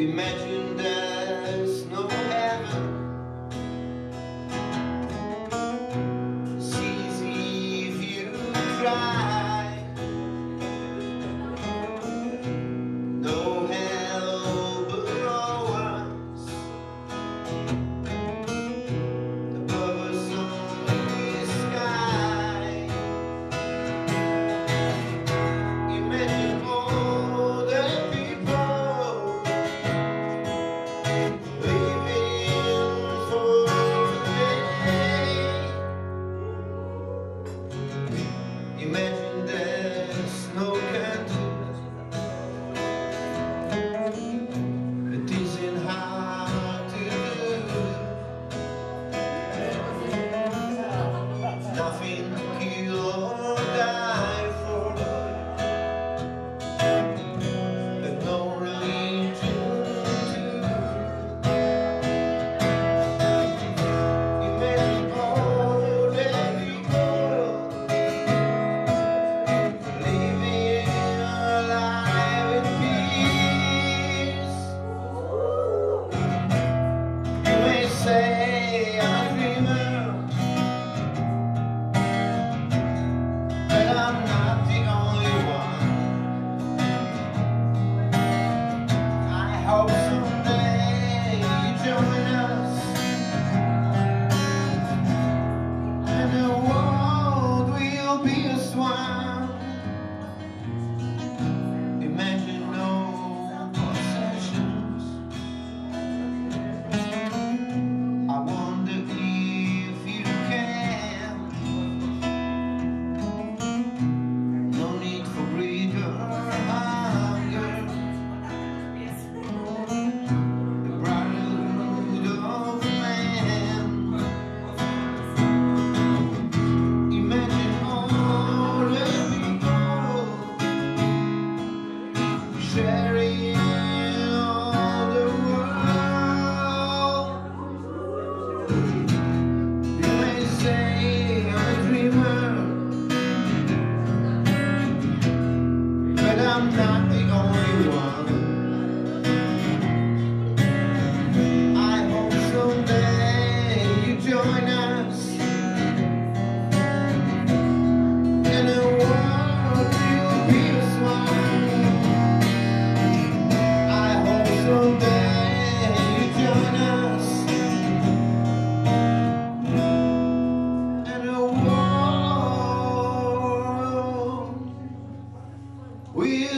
imagine that sharing all the world. You may say I'm a dreamer, but I'm not. We.